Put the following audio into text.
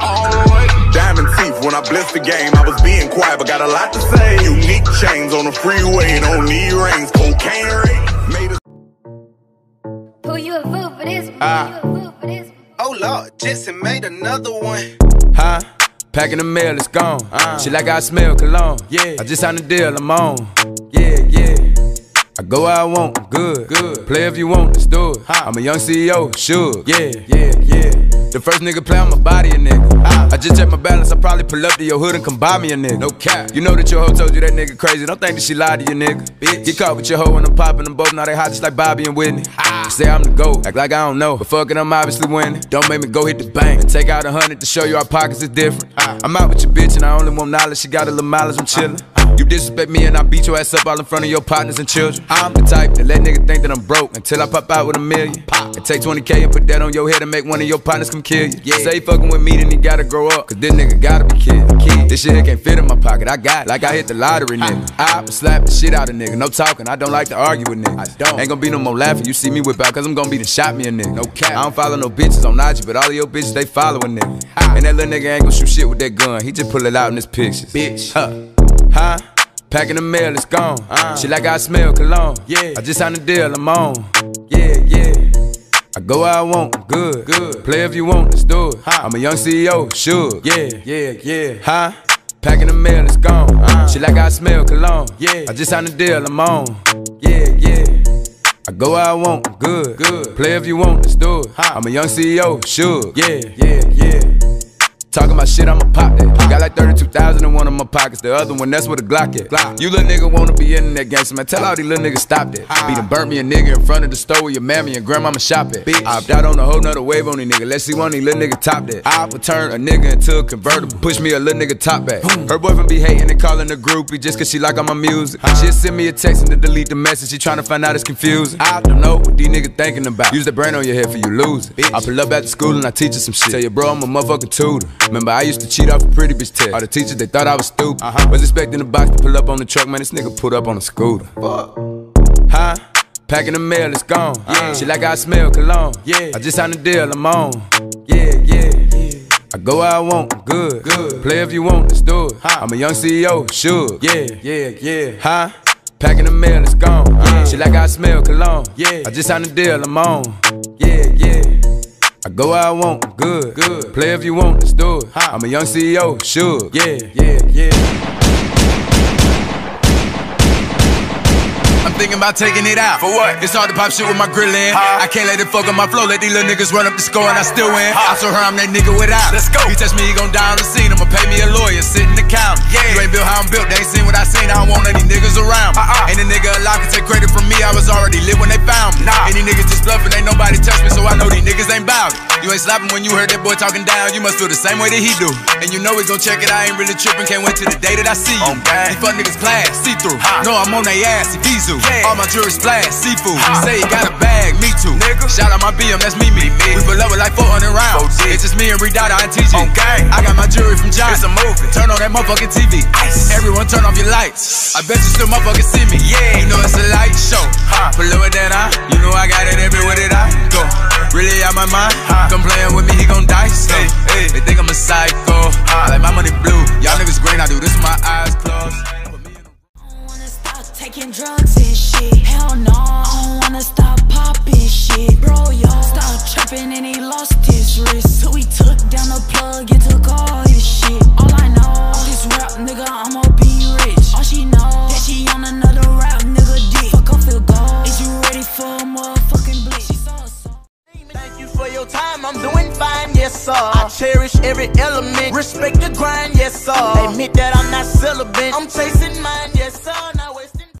all the way. Diamond teeth when I blessed the game. I was being quiet, but got a lot to say. Unique chains on the freeway, don't need rings. Cocaine ring. Made a Who you a fool for this? Who Ah. you a fool for this? Oh Lord, Jetson made another one. Huh? Packing the mail, it's gone. Shit like I smell cologne. Yeah. I just signed a deal, I'm on. Yeah, yeah. I go where I want, good. Good. Play if you want, let's do it. I'm a young CEO, sure. Yeah, yeah, yeah. The first nigga play on my body, a nigga. I just check my balance, I probably pull up to your hood and come buy me a nigga. No cap. You know that your hoe told you that nigga crazy. Don't think that she lied to you, nigga. Bitch. Get caught with your hoe and I'm popping them both. Now they hot just like Bobby and Whitney. You say I'm the GOAT, act like I don't know. But fuck it, I'm obviously winning. Don't make me go hit the bank and take out a hundred to show you our pockets is different. I'm out with your bitch and I only want knowledge. She got a little mileage, I'm chillin'. You disrespect me and I beat your ass up all in front of your partners and children. I'm the type that let nigga think that I'm broke until I pop out with a million. And take 20k and put that on your head and make one of your partners come kill you. Yeah. Say fucking with me, then he gotta grow up. Cause this nigga gotta be kid. This shit here can't fit in my pocket. I got it. Like I hit the lottery, nigga. I slap the shit out of nigga. No talking. I don't like to argue with niggas. I don't. Ain't gonna be no more laughing. You see me whip out cause I'm gonna be the shot me a nigga. No cap. I don't follow no bitches on IG, but all of your bitches, they following nigga. And that little nigga ain't gonna shoot shit with that gun. He just pull it out in his pictures. Bitch. Huh. Huh? Packing the mail, it's gone. Ah. She like I smell cologne. Yeah. I just signed a deal, I'm on. Yeah, yeah. I go where I want, good. Good. Play if you want, let's do it. I'm a young CEO, sure. Yeah, yeah, yeah. Huh? Packing the mail, it's gone. Ah. She like I smell cologne. Yeah. I just signed a deal, I'm on. Yeah, yeah. I go where I want, good. Good. Play if you want, let's do it. I'm a young CEO, sure. Yeah, yeah, yeah. Talking about shit, I'ma pop that. Got like 32,000 in one of my pockets. The other one, that's where the Glock at. You little nigga wanna be in that gangster, man. Tell all these little niggas stop that. Be done burnt me a nigga in front of the store where your mammy and grandmama shop at. I opt out on a whole nother wave on these nigga. Let's see one of these little nigga top that. I will turn a nigga into a convertible. Push me a little nigga top back. Her boyfriend be hating and calling the groupie just cause she like all my music. She'll send me a text and to delete the message. She tryna find out it's confusing. I don't know what these niggas thinking about. Use the brain on your head for you lose it. I pull up at the school and I teach her some shit. Tell your bro I'm a motherfucking tutor. Remember I used to cheat off a pretty bitch test. All the teachers they thought I was stupid. Uh-huh. Was expecting the box to pull up on the truck, man. This nigga pulled up on a scooter. Huh? Packing the mail, it's gone. Yeah. She like I smell cologne. Yeah. I just signed a deal, I'm on. Yeah, yeah. I go where I want, good. Good. Play if you want, let's do it. I'm a young CEO, sure. Yeah, yeah, yeah. Huh? Packing the mail, it's gone. Yeah. She like I smell cologne. Yeah. I just signed a deal, I'm on. Yeah, yeah. I go where I want, good. Good. Play if you want, let's do it. I'm a young CEO, sure. Yeah, yeah, yeah. I'm thinking about taking it out. For what? It's hard to pop shit with my grill in. I can't let it fuck up my flow. Let these little niggas run up the score and I still win. I told her I'm that nigga without. Let's go. He touch me, he gon' die on the scene. I'ma pay me a lawyer, sit in the county. Yeah. You ain't built how I'm built. They ain't seen what I seen. I don't want any niggas around. Uh-uh. Ain't a nigga alive can take credit from me. I was already lit when they found me. Nah. Any niggas just bluffing, ain't nobody touch me, so I know these niggas ain't bout it. You ain't slapping when you heard that boy talking down. You must feel the same way that he do. And you know we gon' check it. I ain't really tripping. Can't wait till the day that I see you. Oh, these fuck niggas class, see through. Huh. No, I'm on they ass, Ibizu. Yeah. All my jewelry splash, seafood. Huh. Say you got a bag, me too. Nigga. Shout out my BM, that's me, me. me. Like 400 rounds. 4G. It's just me and Redada and TG. On gang. I got my jewelry from John. It's a movie. Turn on that motherfucking TV. Ice. Everyone turn off your lights. I bet you still motherfucking see me. Yeah. You know it's a light show. Huh. Pull up with that eye. You know I got it everywhere that I go. Really out my mind. Huh. Come playing with me, he gon' dice. So. Hey, hey. They think I'm a psycho. Huh. Like my money blue. Y'all niggas green, I do this with my eyes closed. don't wanna stop taking drugs lost his wrist. So he took down the plug and took all his shit. All I know, off this rap nigga, I'ma be rich. All she know, that she on another rap nigga dick. Fuck off your goal. Is you ready for a motherfucking blitz? Thank you for your time, I'm doing fine, yes sir. I cherish every element, respect the grind, yes sir. Admit that I'm not celibate, I'm chasing